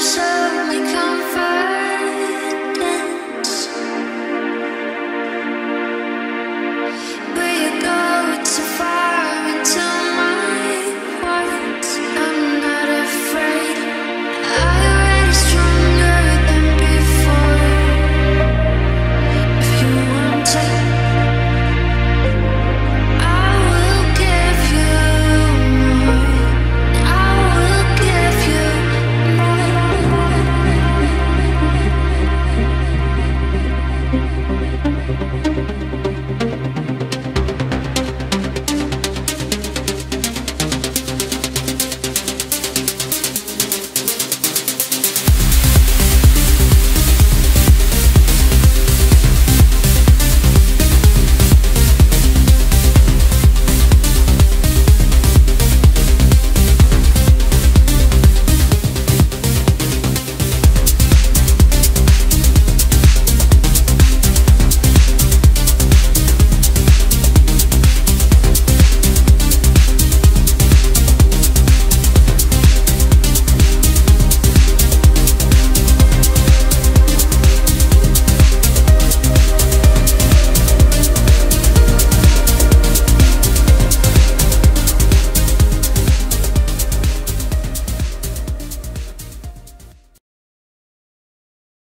Shine.